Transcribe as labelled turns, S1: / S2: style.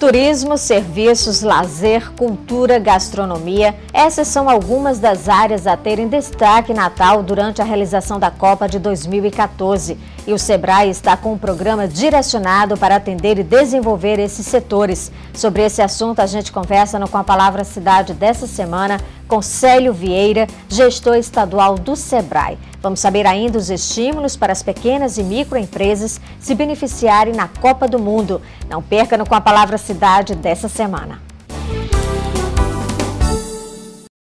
S1: Turismo, serviços, lazer, cultura, gastronomia, essas são algumas das áreas a terem destaque Natal durante a realização da Copa de 2014. E o Sebrae está com um programa direcionado para atender e desenvolver esses setores. Sobre esse assunto, a gente conversa no Com a Palavra Cidade dessa semana com Célio Vieira, gestor estadual do Sebrae. Vamos saber ainda os estímulos para as pequenas e microempresas se beneficiarem na Copa do Mundo. Não perca no Com a Palavra Cidade dessa semana.